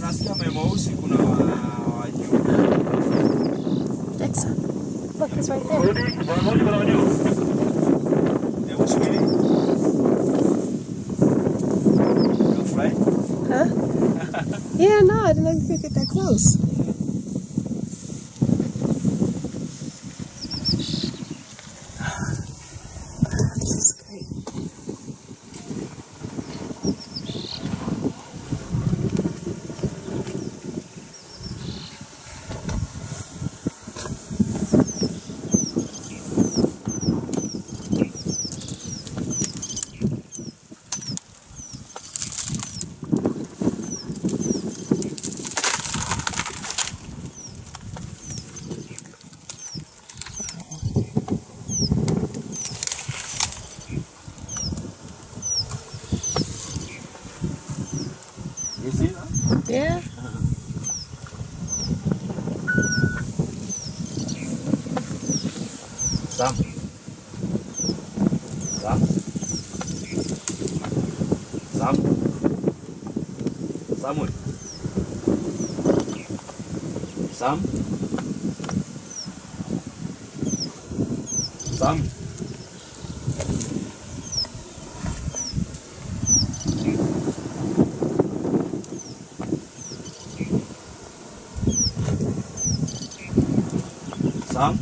Nasikia mweusi kuna wajuu. Dixon, look, he's right there. Mweusi kuna wajuu. Mweusi. Huh? yeah, no, I didn't even think it that close. You see that? Yeah. Sam. Sam. Sam. Samuel. Sam. Sam. Sam. 啊